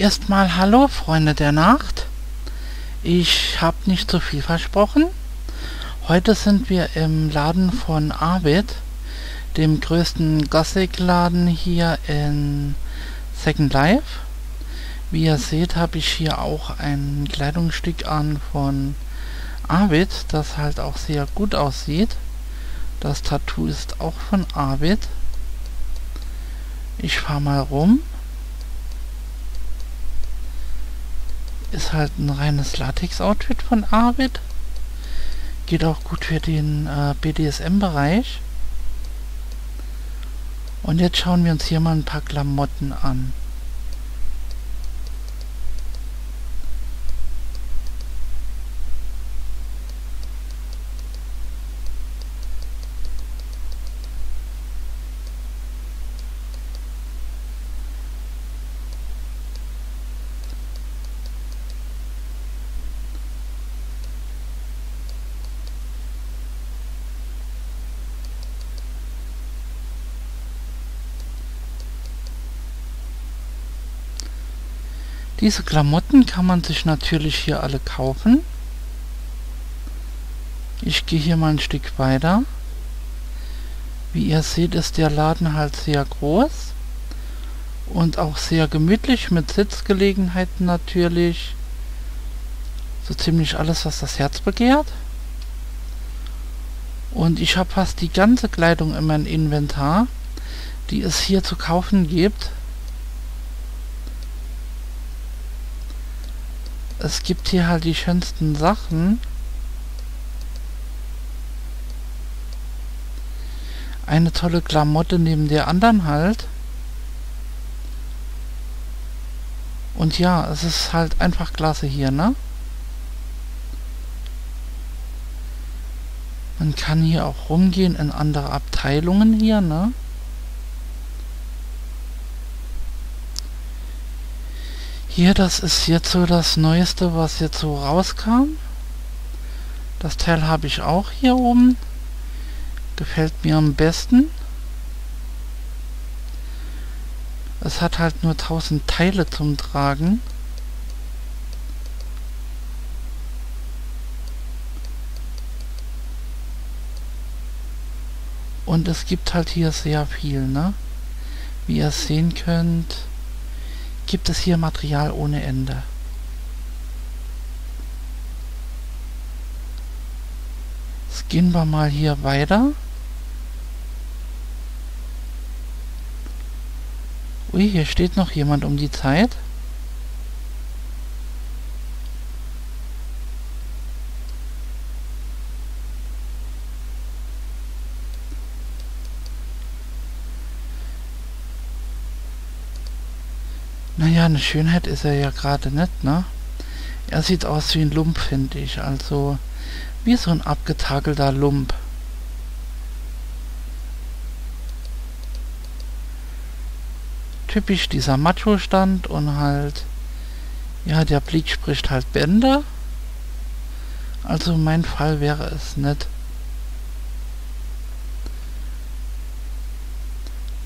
Erstmal hallo Freunde der Nacht. Ich habe nicht so viel versprochen. Heute sind wir im Laden von Arvid, dem größten Gothic-Laden hier in Second Life. Wie ihr seht, habe ich hier auch ein Kleidungsstück an von Arvid, das halt auch sehr gut aussieht. Das Tattoo ist auch von Arvid. Ich fahre mal rum. Ist halt ein reines Latex-Outfit von Arvid. Geht auch gut für den äh, BDSM-Bereich. Und jetzt schauen wir uns hier mal ein paar Klamotten an. Diese Klamotten kann man sich natürlich hier alle kaufen. Ich gehe hier mal ein Stück weiter. Wie ihr seht, ist der Laden halt sehr groß und auch sehr gemütlich mit Sitzgelegenheiten natürlich. So ziemlich alles, was das Herz begehrt. Und ich habe fast die ganze Kleidung in meinem Inventar, die es hier zu kaufen gibt. Es gibt hier halt die schönsten Sachen. Eine tolle Klamotte neben der anderen halt. Und ja, es ist halt einfach klasse hier, ne? Man kann hier auch rumgehen in andere Abteilungen hier, ne? Hier, das ist jetzt so das Neueste, was jetzt so rauskam. Das Teil habe ich auch hier oben. Gefällt mir am besten. Es hat halt nur 1000 Teile zum Tragen. Und es gibt halt hier sehr viel, ne? Wie ihr sehen könnt gibt es hier Material ohne Ende. Gehen wir mal hier weiter. Ui, hier steht noch jemand um die Zeit. Naja, eine Schönheit ist er ja gerade nicht, ne? Er sieht aus wie ein Lump, finde ich. Also, wie so ein abgetakelter Lump. Typisch dieser Macho-Stand und halt, ja, der Blick spricht halt Bände. Also mein Fall wäre es nicht.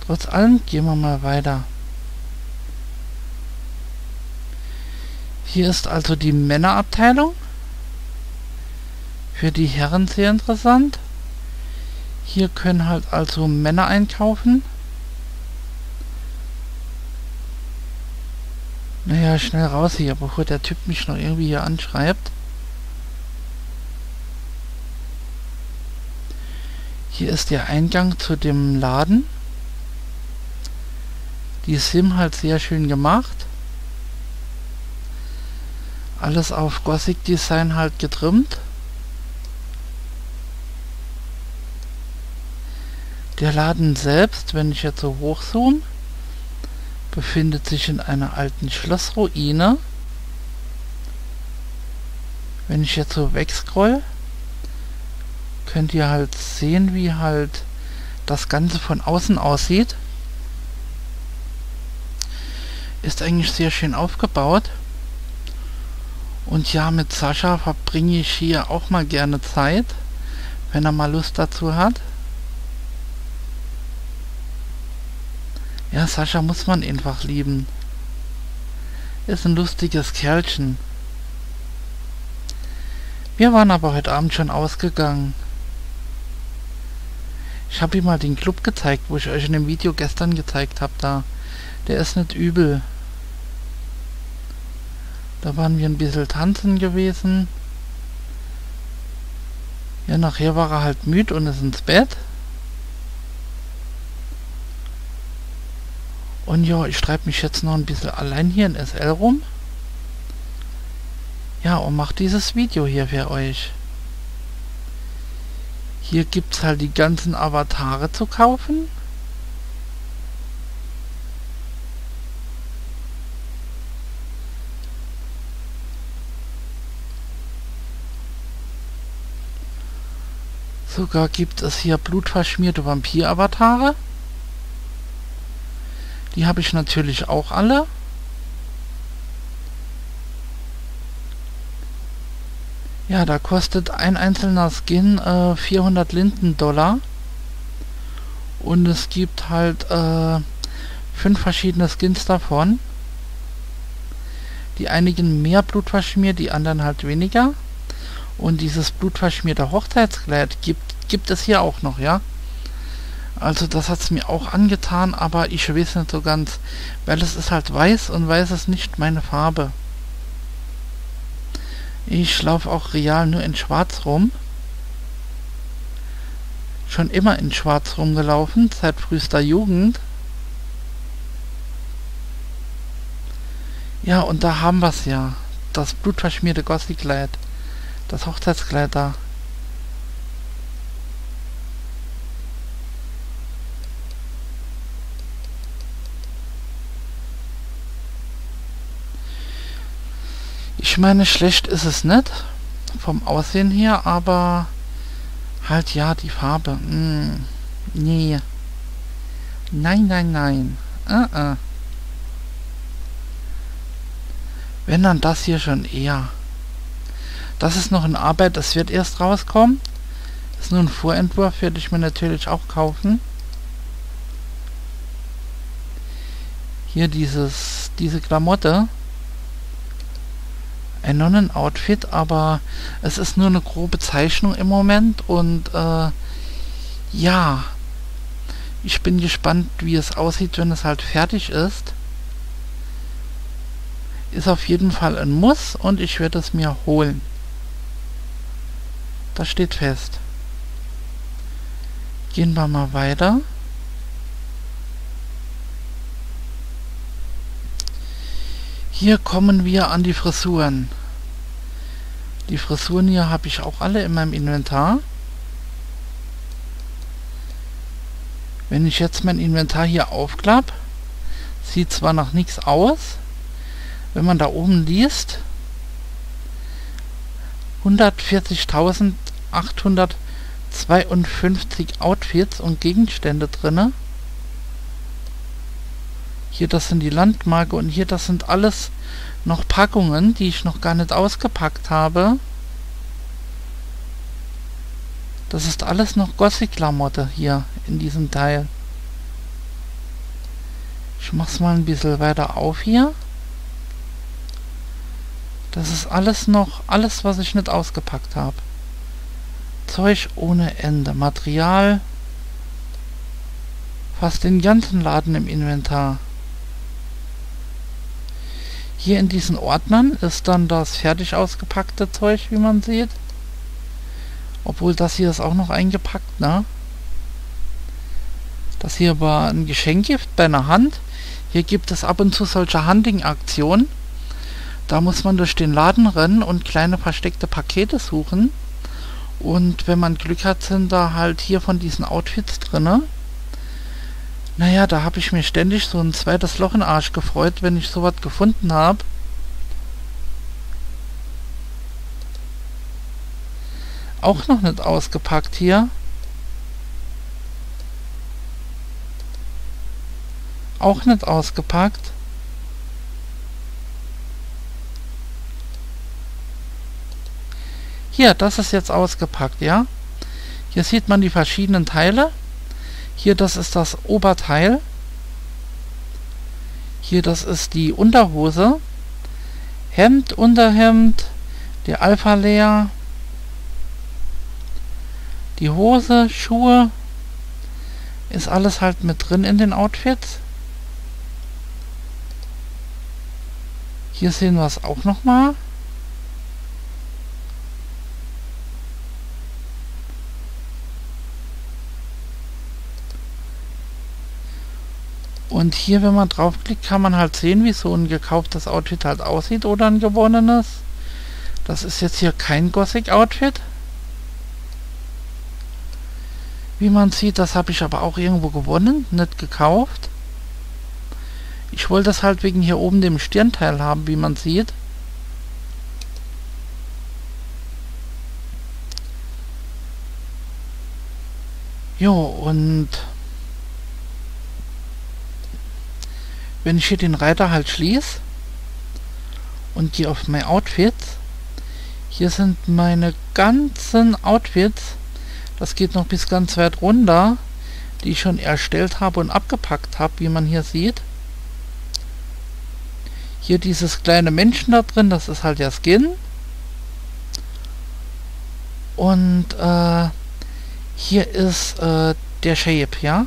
Trotz allem gehen wir mal weiter. Hier ist also die Männerabteilung. Für die Herren sehr interessant. Hier können halt also Männer einkaufen. Naja, schnell raus hier, bevor der Typ mich noch irgendwie hier anschreibt. Hier ist der Eingang zu dem Laden. Die Sim halt sehr schön gemacht alles auf Gothic Design halt getrimmt. Der Laden selbst, wenn ich jetzt so hochzoome, befindet sich in einer alten Schlossruine. Wenn ich jetzt so wegscroll, könnt ihr halt sehen, wie halt das Ganze von außen aussieht. Ist eigentlich sehr schön aufgebaut. Und ja, mit Sascha verbringe ich hier auch mal gerne Zeit, wenn er mal Lust dazu hat. Ja, Sascha muss man einfach lieben. Ist ein lustiges Kerlchen. Wir waren aber heute Abend schon ausgegangen. Ich habe ihm mal den Club gezeigt, wo ich euch in dem Video gestern gezeigt habe. Da, der ist nicht übel. Da waren wir ein bisschen tanzen gewesen. Ja, nachher war er halt müde und ist ins Bett. Und ja, ich treibe mich jetzt noch ein bisschen allein hier in SL rum. Ja, und mache dieses Video hier für euch. Hier gibt es halt die ganzen Avatare zu kaufen. Sogar gibt es hier blutverschmierte Vampir-Avatare. Die habe ich natürlich auch alle. Ja, da kostet ein einzelner Skin äh, 400 Linden-Dollar. Und es gibt halt äh, fünf verschiedene Skins davon. Die einigen mehr Blut verschmiert, die anderen halt weniger. Und dieses blutverschmierte Hochzeitskleid gibt, gibt es hier auch noch, ja. Also das hat es mir auch angetan, aber ich weiß nicht so ganz, weil es ist halt weiß und weiß ist nicht meine Farbe. Ich laufe auch real nur in Schwarz rum. Schon immer in Schwarz rumgelaufen, seit frühester Jugend. Ja, und da haben wir es ja. Das blutverschmierte Gothic-Kleid. Das Hochzeitskleid da. Ich meine, schlecht ist es nicht. Vom Aussehen her, aber halt ja, die Farbe. Mm, nee. Nein, nein, nein. Uh -uh. Wenn dann das hier schon eher. Das ist noch in Arbeit, das wird erst rauskommen. Das ist nur ein Vorentwurf, werde ich mir natürlich auch kaufen. Hier dieses, diese Klamotte ein Nonnenoutfit, aber es ist nur eine grobe Zeichnung im Moment und äh, ja, ich bin gespannt, wie es aussieht, wenn es halt fertig ist. Ist auf jeden Fall ein Muss und ich werde es mir holen. Das steht fest. Gehen wir mal weiter. Hier kommen wir an die Frisuren. Die Frisuren hier habe ich auch alle in meinem Inventar. Wenn ich jetzt mein Inventar hier aufklappe, sieht zwar noch nichts aus. Wenn man da oben liest, 140.852 Outfits und Gegenstände drinne. Hier, das sind die Landmarke und hier, das sind alles noch Packungen, die ich noch gar nicht ausgepackt habe. Das ist alles noch Gothic-Klamotte hier in diesem Teil. Ich mach's mal ein bisschen weiter auf hier. Das ist alles noch, alles was ich nicht ausgepackt habe. Zeug ohne Ende. Material. Fast den ganzen Laden im Inventar. Hier in diesen Ordnern ist dann das fertig ausgepackte Zeug, wie man sieht. Obwohl das hier ist auch noch eingepackt, ne? Das hier war ein Geschenkgift bei einer Hand. Hier gibt es ab und zu solche Hunting-Aktionen. Da muss man durch den Laden rennen und kleine versteckte Pakete suchen. Und wenn man Glück hat, sind da halt hier von diesen Outfits drinne. Naja, da habe ich mir ständig so ein zweites Loch in Arsch gefreut, wenn ich sowas gefunden habe. Auch noch nicht ausgepackt hier. Auch nicht ausgepackt. Hier, das ist jetzt ausgepackt, ja. Hier sieht man die verschiedenen Teile. Hier, das ist das Oberteil. Hier, das ist die Unterhose. Hemd, Unterhemd, der Alpha Leer, die Hose, Schuhe, ist alles halt mit drin in den Outfits. Hier sehen wir es auch nochmal. Und hier, wenn man draufklickt, kann man halt sehen, wie so ein gekauftes Outfit halt aussieht oder ein gewonnenes. Das ist jetzt hier kein Gothic-Outfit. Wie man sieht, das habe ich aber auch irgendwo gewonnen, nicht gekauft. Ich wollte das halt wegen hier oben dem Stirnteil haben, wie man sieht. Jo, und wenn ich hier den Reiter halt schließe und gehe auf mein Outfit, hier sind meine ganzen Outfits, das geht noch bis ganz weit runter, die ich schon erstellt habe und abgepackt habe, wie man hier sieht. Hier dieses kleine Menschen da drin, das ist halt der Skin. Und äh, hier ist äh, der Shape, ja.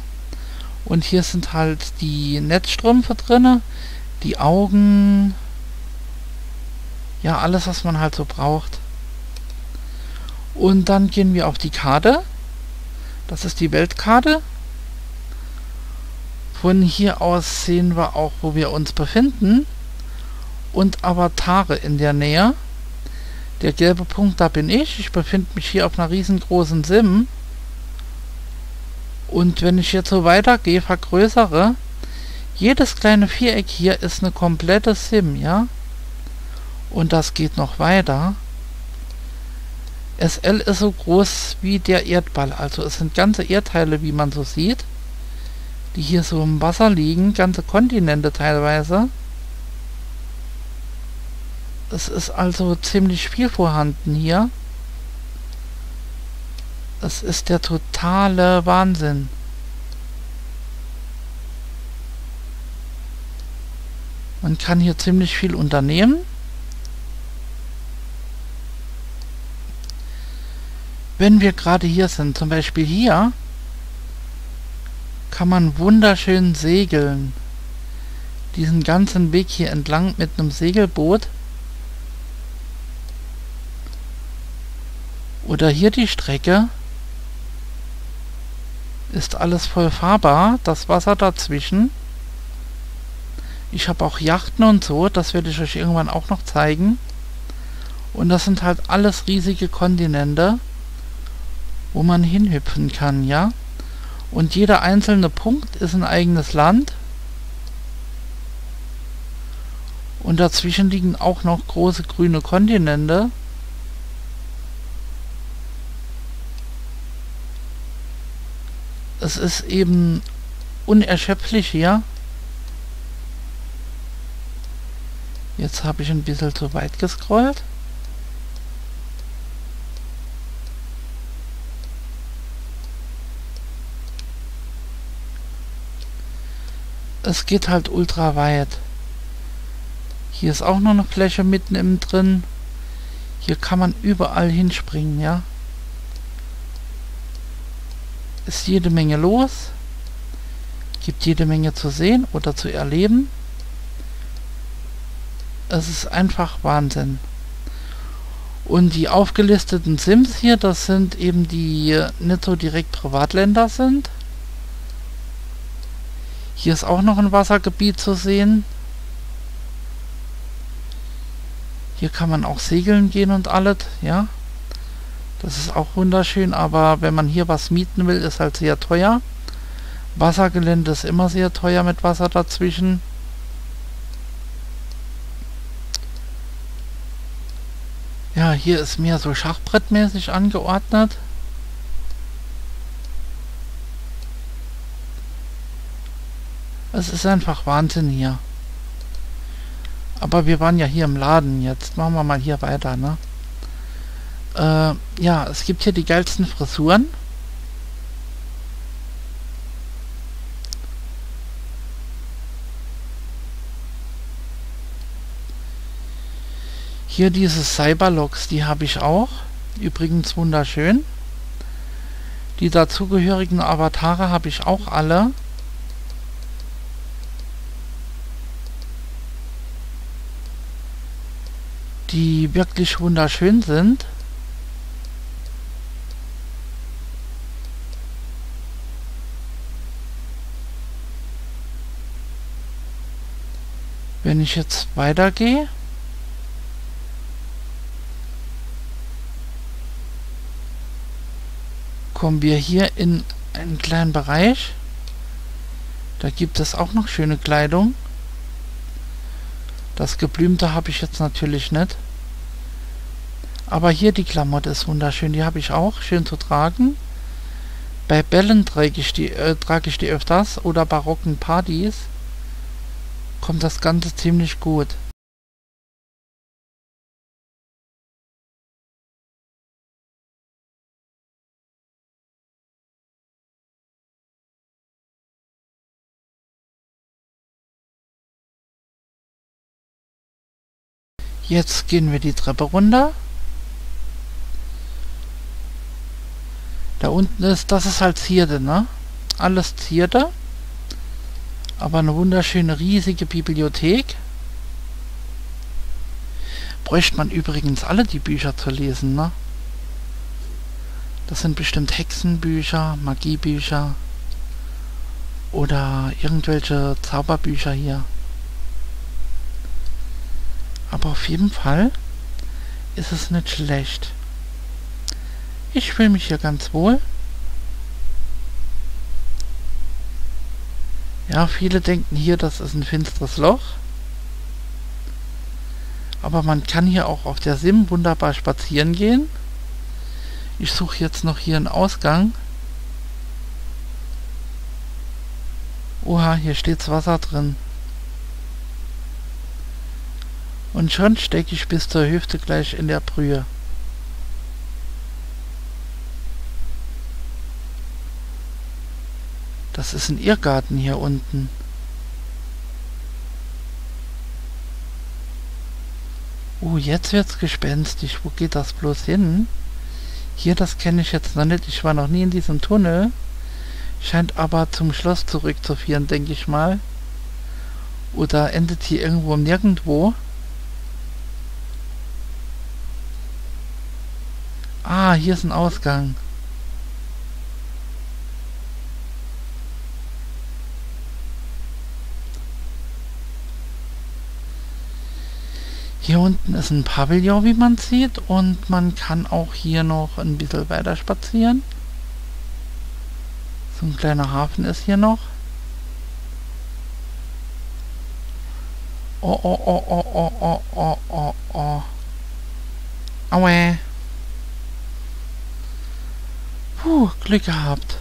Und hier sind halt die Netzstrümpfe drinne, die Augen, ja, alles, was man halt so braucht. Und dann gehen wir auf die Karte. Das ist die Weltkarte. Von hier aus sehen wir auch, wo wir uns befinden. Und Avatare in der Nähe. Der gelbe Punkt, da bin ich. Ich befinde mich hier auf einer riesengroßen Sim. Und wenn ich jetzt so weitergehe, vergrößere, jedes kleine Viereck hier ist eine komplette Sim, ja? Und das geht noch weiter. SL ist so groß wie der Erdball, also es sind ganze Erdteile, wie man so sieht, die hier so im Wasser liegen, ganze Kontinente teilweise. Es ist also ziemlich viel vorhanden hier. Das ist der totale Wahnsinn. Man kann hier ziemlich viel unternehmen. Wenn wir gerade hier sind, zum Beispiel hier, kann man wunderschön segeln. Diesen ganzen Weg hier entlang mit einem Segelboot. Oder hier die Strecke ist alles voll fahrbar, das Wasser dazwischen. Ich habe auch Yachten und so, das werde ich euch irgendwann auch noch zeigen. Und das sind halt alles riesige Kontinente, wo man hinhüpfen kann, ja. Und jeder einzelne Punkt ist ein eigenes Land. Und dazwischen liegen auch noch große grüne Kontinente. Es ist eben unerschöpflich hier. Jetzt habe ich ein bisschen zu weit gescrollt. Es geht halt ultra weit. Hier ist auch noch eine Fläche mitten im drin. Hier kann man überall hinspringen, ja ist jede Menge los, gibt jede Menge zu sehen oder zu erleben. Es ist einfach Wahnsinn. Und die aufgelisteten Sims hier, das sind eben die nicht so direkt Privatländer sind. Hier ist auch noch ein Wassergebiet zu sehen. Hier kann man auch segeln gehen und alles, ja. Das ist auch wunderschön, aber wenn man hier was mieten will, ist halt sehr teuer. Wassergelände ist immer sehr teuer mit Wasser dazwischen. Ja, hier ist mehr so schachbrettmäßig angeordnet. Es ist einfach Wahnsinn hier. Aber wir waren ja hier im Laden. Jetzt machen wir mal hier weiter, ne? Äh, ja, es gibt hier die geilsten Frisuren. Hier diese Cyberlocks, die habe ich auch. Übrigens wunderschön. Die dazugehörigen Avatare habe ich auch alle. Die wirklich wunderschön sind. Ich jetzt weitergehe, kommen wir hier in einen kleinen Bereich. Da gibt es auch noch schöne Kleidung. Das Geblümte habe ich jetzt natürlich nicht. Aber hier die Klamotte ist wunderschön. Die habe ich auch. Schön zu tragen. Bei Bällen trage ich die, äh, trage ich die öfters. Oder barocken Partys. Kommt das Ganze ziemlich gut. Jetzt gehen wir die Treppe runter. Da unten ist, das ist halt Zierde, ne? Alles Zierde. Aber eine wunderschöne, riesige Bibliothek. Bräuchte man übrigens alle die Bücher zu lesen, ne? Das sind bestimmt Hexenbücher, Magiebücher oder irgendwelche Zauberbücher hier. Aber auf jeden Fall ist es nicht schlecht. Ich fühle mich hier ganz wohl. Ja, viele denken hier, das ist ein finsteres Loch. Aber man kann hier auch auf der Sim wunderbar spazieren gehen. Ich suche jetzt noch hier einen Ausgang. Oha, hier steht's Wasser drin. Und schon stecke ich bis zur Hüfte gleich in der Brühe. Das ist ein Irrgarten hier unten. Oh, jetzt wird's gespenstisch. Wo geht das bloß hin? Hier, das kenne ich jetzt noch nicht. Ich war noch nie in diesem Tunnel. Scheint aber zum Schloss zurückzuführen, denke ich mal. Oder endet hier irgendwo nirgendwo. Ah, hier ist ein Ausgang. Hier unten ist ein Pavillon, wie man sieht, und man kann auch hier noch ein bisschen weiter spazieren. So ein kleiner Hafen ist hier noch. Oh, oh, oh, oh, oh, oh, oh, oh, oh. Aue. Puh, Glück gehabt.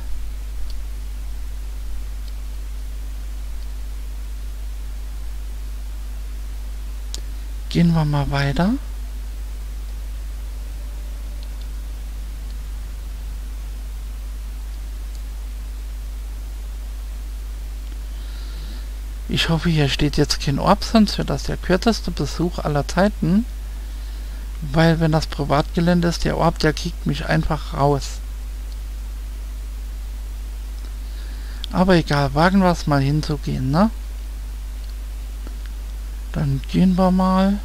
Gehen wir mal weiter. Ich hoffe, hier steht jetzt kein Orb, sonst wäre das der kürzeste Besuch aller Zeiten. Weil wenn das Privatgelände ist, der Orb, der kickt mich einfach raus. Aber egal, wagen wir es mal hinzugehen, ne? Dann gehen wir mal.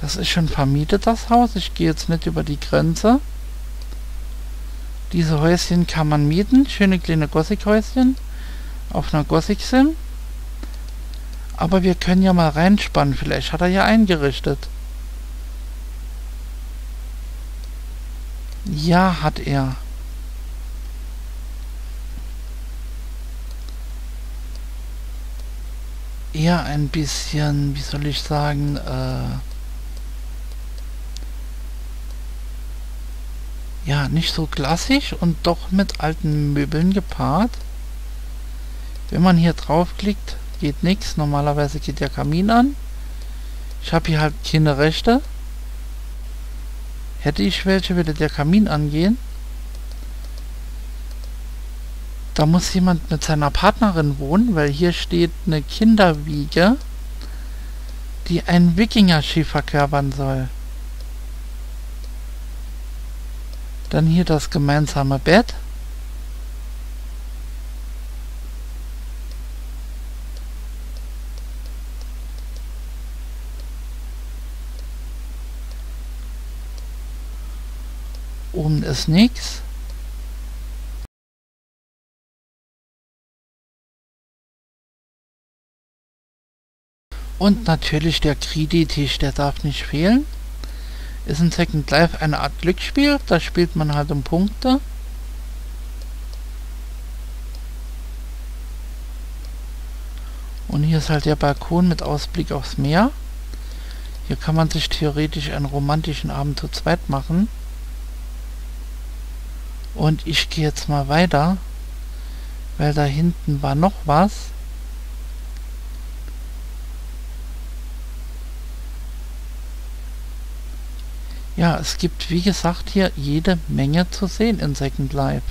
Das ist schon vermietet, das Haus. Ich gehe jetzt nicht über die Grenze. Diese Häuschen kann man mieten. Schöne kleine Gothic-Häuschen auf einer Gothic Sim. Aber wir können ja mal reinspannen. Vielleicht hat er ja eingerichtet. Ja, hat er. Eher ein bisschen, wie soll ich sagen, äh ja, nicht so klassisch und doch mit alten Möbeln gepaart. Wenn man hier draufklickt, geht nichts. Normalerweise geht der Kamin an. Ich habe hier halt keine Rechte. Hätte ich welche, würde der Kamin angehen. Da muss jemand mit seiner Partnerin wohnen, weil hier steht eine Kinderwiege, die ein Wikinger-Schiff verkörpern soll. Dann hier das gemeinsame Bett. Oben ist nichts. Und natürlich der Kredi-Tisch, der darf nicht fehlen. Ist in Second Life eine Art Glücksspiel, da spielt man halt um Punkte. Und hier ist halt der Balkon mit Ausblick aufs Meer. Hier kann man sich theoretisch einen romantischen Abend zu zweit machen. Und ich gehe jetzt mal weiter, weil da hinten war noch was. Ja, es gibt wie gesagt hier jede Menge zu sehen in Second Life.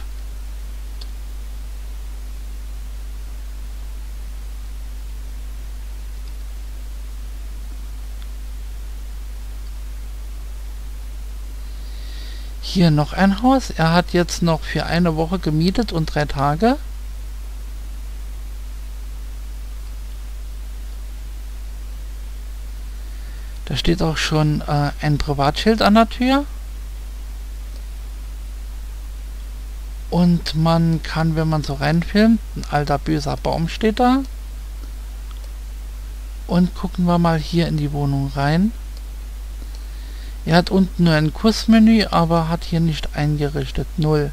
Hier noch ein Haus. Er hat jetzt noch für eine Woche gemietet und drei Tage. Da steht auch schon äh, ein Privatschild an der Tür. Und man kann, wenn man so reinfilmt, ein alter böser Baum steht da. Und gucken wir mal hier in die Wohnung rein. Er hat unten nur ein Kursmenü, aber hat hier nicht eingerichtet. Null.